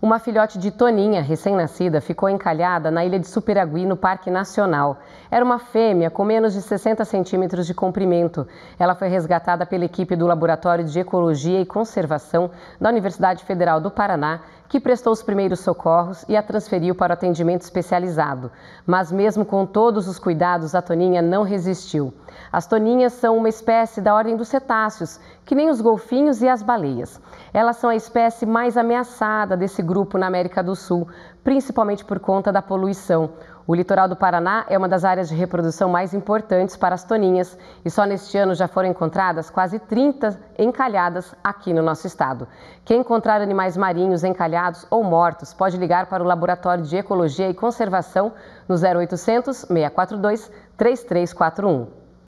Uma filhote de toninha, recém-nascida, ficou encalhada na ilha de Superagui, no Parque Nacional. Era uma fêmea com menos de 60 centímetros de comprimento. Ela foi resgatada pela equipe do Laboratório de Ecologia e Conservação da Universidade Federal do Paraná, que prestou os primeiros socorros e a transferiu para o atendimento especializado. Mas, mesmo com todos os cuidados, a toninha não resistiu. As toninhas são uma espécie da ordem dos cetáceos, que nem os golfinhos e as baleias. Elas são a espécie mais ameaçada desse grupo na América do Sul, principalmente por conta da poluição. O litoral do Paraná é uma das áreas de reprodução mais importantes para as toninhas e só neste ano já foram encontradas quase 30 encalhadas aqui no nosso estado. Quem encontrar animais marinhos encalhados ou mortos pode ligar para o Laboratório de Ecologia e Conservação no 0800 642 3341.